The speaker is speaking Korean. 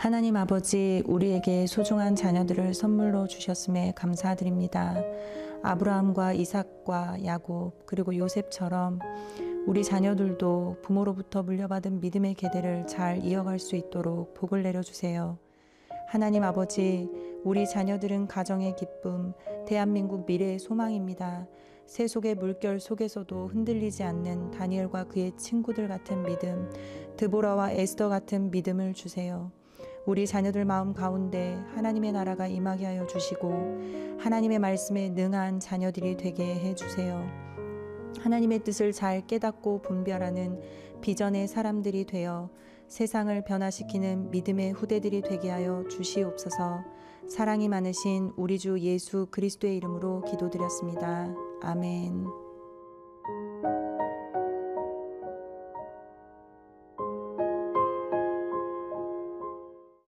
하나님 아버지 우리에게 소중한 자녀들을 선물로 주셨음에 감사드립니다. 아브라함과 이삭과 야곱 그리고 요셉처럼 우리 자녀들도 부모로부터 물려받은 믿음의 계대를 잘 이어갈 수 있도록 복을 내려 주세요. 하나님 아버지 우리 자녀들은 가정의 기쁨, 대한민국 미래의 소망입니다. 세속의 물결 속에서도 흔들리지 않는 다니엘과 그의 친구들 같은 믿음, 드보라와 에스더 같은 믿음을 주세요. 우리 자녀들 마음 가운데 하나님의 나라가 임하게 하여 주시고 하나님의 말씀에 능한 자녀들이 되게 해 주세요. 하나님의 뜻을 잘 깨닫고 분별하는 비전의 사람들이 되어 세상을 변화시키는 믿음의 후대들이 되게 하여 주시옵소서. 사랑이 많으신 우리 주 예수 그리스도의 이름으로 기도드렸습니다. 아멘.